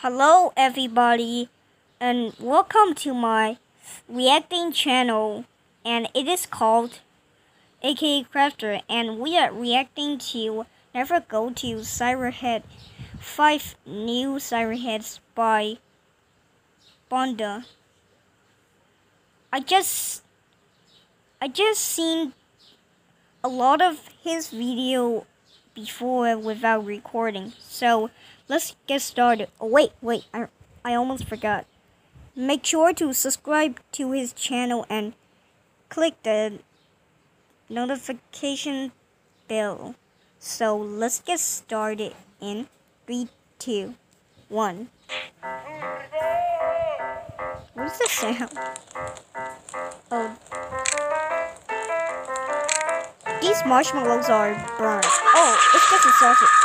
Hello everybody and welcome to my reacting channel and it is called aka Crafter and we are reacting to Never Go to Siren Head 5 new Siren Heads by Bonda. I just I just seen a lot of his video before without recording. So let's get started. Oh wait, wait, I I almost forgot. Make sure to subscribe to his channel and click the notification bell. So let's get started in three, two, one. What's the sound? Oh. These marshmallows are burnt. Oh, it's just a sausage.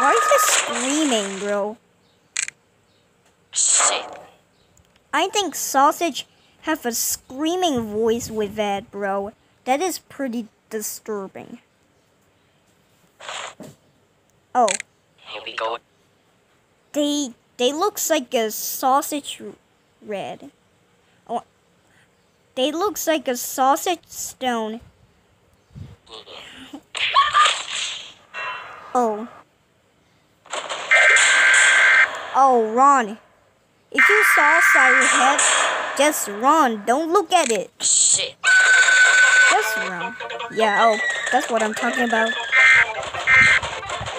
Why is it screaming, bro? Shit. I think sausage have a screaming voice with that, bro. That is pretty disturbing. Oh, Here we go. they they looks like a sausage red. Oh, they looks like a sausage stone. Mm-hmm. Oh. Oh, Ron. If you saw Siren Head, just run. Don't look at it. Shit. Just run. Yeah, oh, that's what I'm talking about.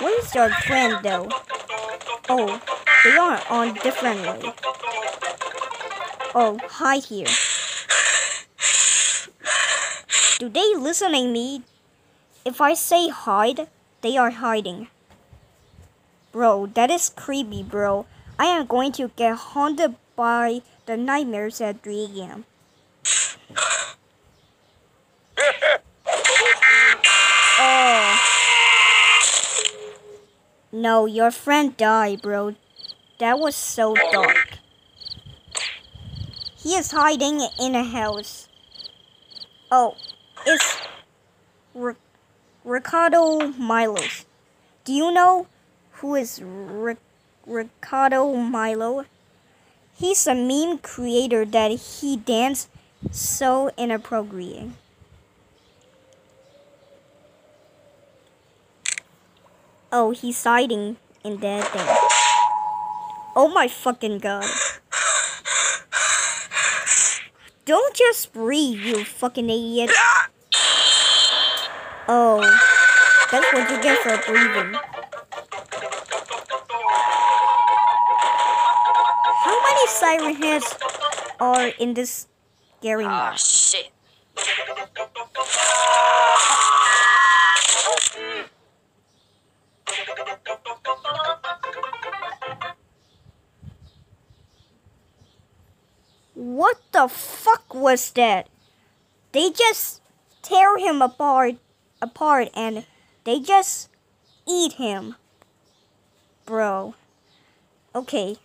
Where's your friend, though? Oh, they are on differently. Oh, hide here. Do they listening me? If I say hide, they are hiding. Bro, that is creepy, bro. I am going to get haunted by the nightmares at 3 a.m. Oh. No, your friend died, bro. That was so dark. He is hiding in a house. Oh, it's Ricardo Milos. Do you know who is Ri- Ricardo Milo? He's a meme creator that he dance so inappropriate. Oh, he's hiding in that thing. Oh my fucking god. Don't just breathe, you fucking idiot. Oh, that's what you get for breathing. Many siren heads are in this scary Ah, map? shit. What the fuck was that? They just tear him apart apart and they just eat him. Bro. Okay,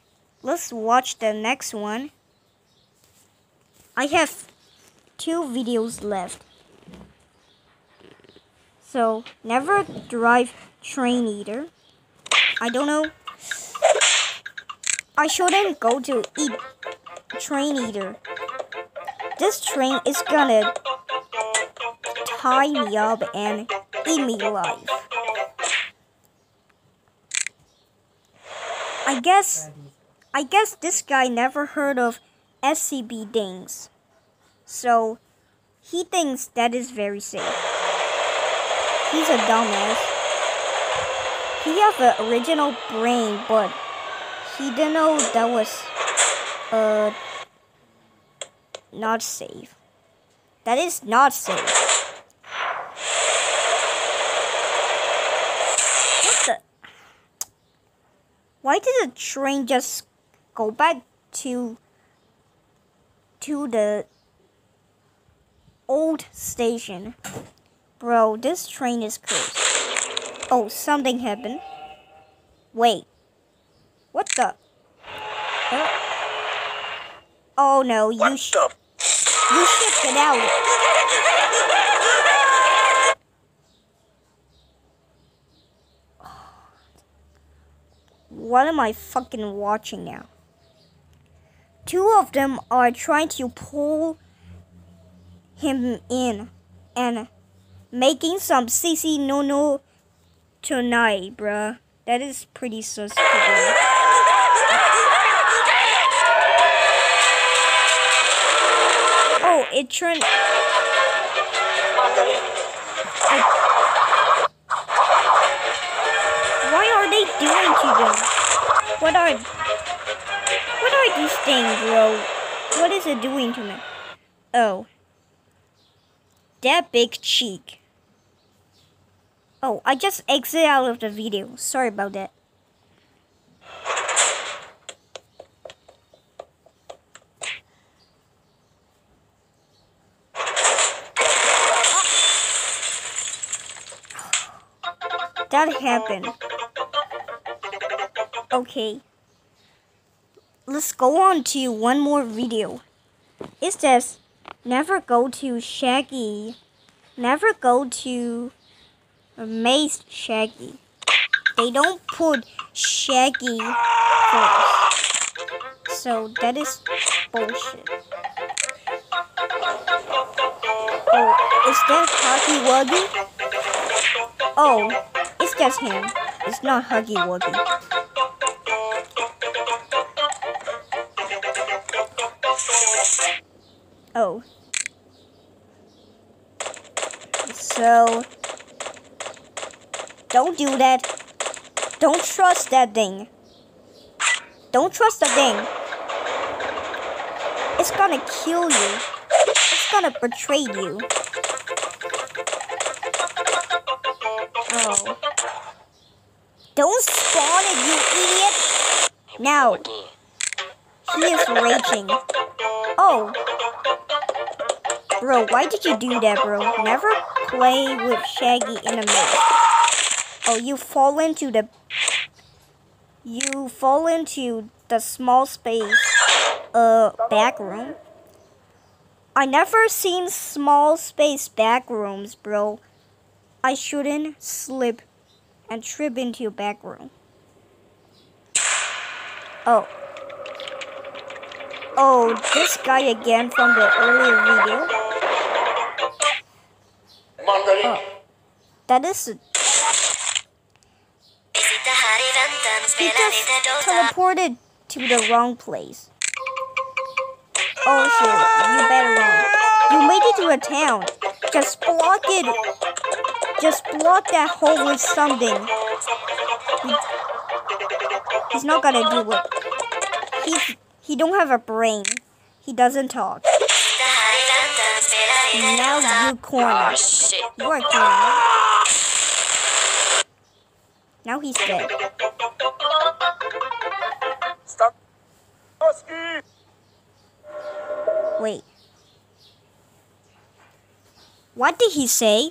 let's watch the next one. I have two videos left. So, never drive train either. I don't know. I shouldn't go to eat train eater. This train is gonna tie me up and eat me alive. I guess I guess this guy never heard of SCP dings. So he thinks that is very safe. He's a dumbass. He have an original brain, but he didn't know that was uh not safe. That is not safe. What the? Why did the train just go back to to the old station? Bro, this train is cursed. Oh, something happened. Wait. What the? Huh? Oh no, you What sh- you should get out. what am I fucking watching now? Two of them are trying to pull him in and making some CC no no tonight, bruh. That is pretty suspicious. Oh, it turned. Why are they doing to them? What are what are these things, bro? What is it doing to me? Oh. That big cheek. Oh, I just exit out of the video. Sorry about that. That happened. Okay. Let's go on to one more video. It says, never go to Shaggy. Never go to Maze Shaggy. They don't put Shaggy first. So that is bullshit. Oh, is that Huggy Wuggy? Oh, it's just him. It's not Huggy Wuggy. Oh. So, don't do that. Don't trust that thing. Don't trust the thing. It's gonna kill you. It's gonna betray you. Oh. Don't spawn it, you idiot! Now. He is raging. Oh. Bro, why did you do that, bro? Never play with Shaggy in a maze. Oh, you fall into the... You fall into the small space, uh, back room. I never seen small space back rooms, bro. I shouldn't slip and trip into your back room. Oh. Oh, this guy again from the earlier video. Oh, that is. He just teleported to the wrong place. Oh shit, you better run. You made it to a town. Just block it. Just block that hole with something. He, he's not gonna do it. He, he don't have a brain. He doesn't talk. Now you corner. Oh, You are corner. Now he's dead. Stop. Oski! Wait. What did he say?